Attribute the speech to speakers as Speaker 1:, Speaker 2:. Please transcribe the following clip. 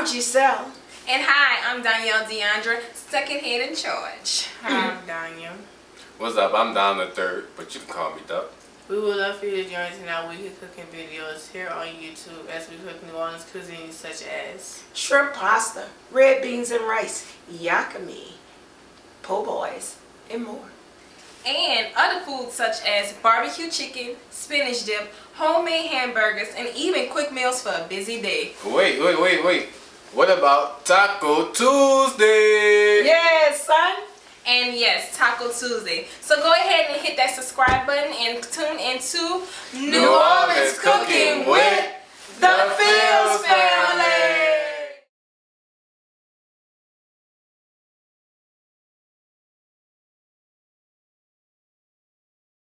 Speaker 1: I'm Gieselle.
Speaker 2: And hi, I'm Donielle Deoundra, second head in charge.
Speaker 3: Hi, I'm Daniel.
Speaker 4: What's up? I'm Don the third, but you can call me Duck.
Speaker 3: We would love for you to join us in our weekly cooking videos here on YouTube as we cook New Orleans cuisine such as
Speaker 1: Shrimp pasta, red beans and rice, yakamein, po' boys, and more.
Speaker 2: And other foods such as barbecue chicken, spinach dip, homemade hamburgers, and even quick meals for a busy day.
Speaker 4: Wait, wait, wait, wait. What about Taco Tuesday?
Speaker 1: Yes, son.
Speaker 2: And yes, Taco Tuesday. So go ahead and hit that subscribe button and tune into
Speaker 4: New Orleans Cooking with
Speaker 1: The Fields family.